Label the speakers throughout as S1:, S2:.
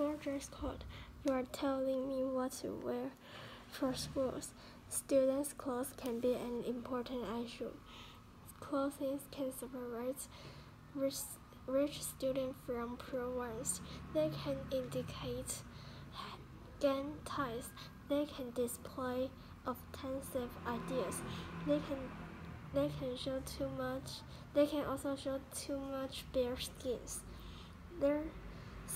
S1: school dress code. You are telling me what to wear for schools. Students' clothes can be an important issue. Clothing can separate rich, rich students from poor ones. They can indicate gang ties. They can display offensive ideas. They can they can show too much. They can also show too much bare skins. There,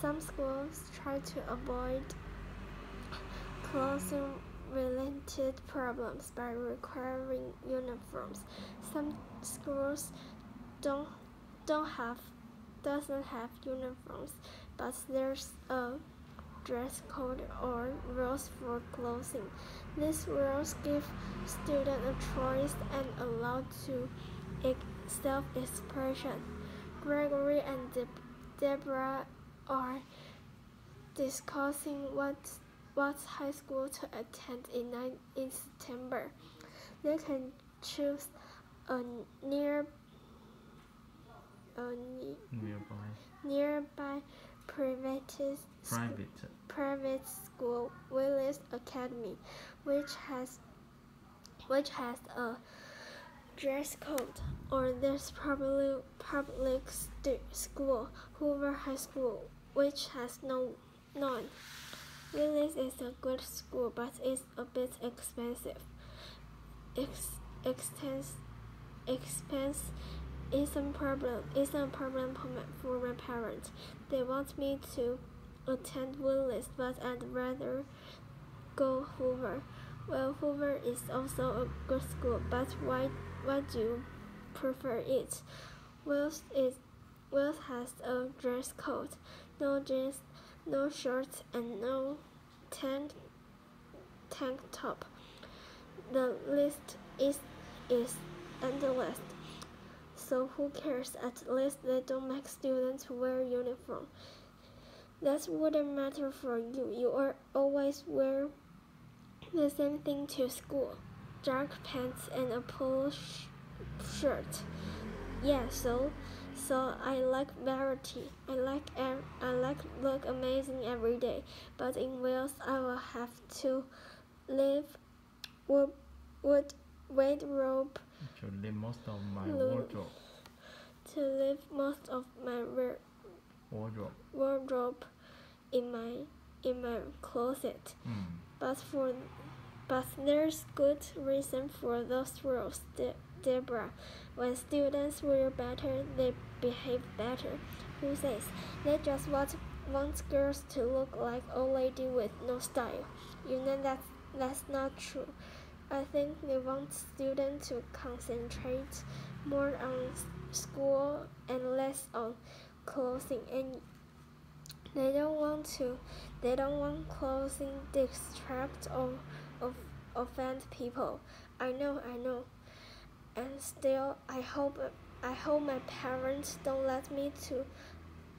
S1: some schools try to avoid clothing-related problems by requiring uniforms. Some schools don't don't have doesn't have uniforms, but there's a dress code or rules for clothing. These rules give students a choice and allow to self-expression. Gregory and De Deborah are discussing what what high school to attend in, in September. They can choose a near a ne
S2: nearby
S1: nearby private
S2: private
S1: private school Willis Academy, which has which has a dress code, or this probably public school Hoover High School, which has no none. Willis is a good school, but it's a bit expensive. Ex expense expense isn't problem isn't a problem for my parents. They want me to attend Willis, but I'd rather go Hoover. Well, Hoover is also a good school, but why why do you prefer it? Wills is Wills has a dress code, no jeans, no shorts, and no tank tank top. The list is is endless. So who cares? At least they don't make students wear uniform. That wouldn't matter for you. You are always wear the same thing to school. Dark pants and a polo sh shirt. Yeah, so so I like variety. I like I like look amazing every day. But in Wales, I will have to live wood wood wardrobe
S2: to live most of my wardrobe.
S1: To live most of my
S2: wardrobe.
S1: Wardrobe in my in my closet.
S2: Mm.
S1: But for but there's good reason for those rules, De Deborah. When students wear better, they behave better. Who says they just want want girls to look like old lady with no style? You know that's that's not true. I think they want students to concentrate more on school and less on clothing and they don't want to they don't want clothing distract or, or offend people. I know, I know. And still I hope I hope my parents don't let me to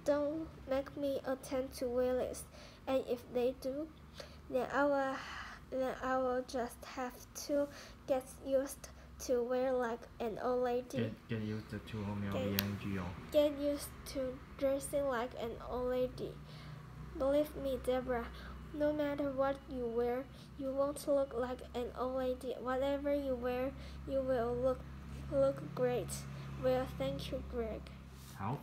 S1: don't make me attend to Willis. And if they do, then I will then I will just have to get used to wear like an old lady.
S2: Get, get used to get,
S1: get used to dressing like an old lady. Believe me, Deborah, no matter what you wear, you won't look like an old lady. Whatever you wear, you will look look great. Well, thank you, Greg.
S2: 好。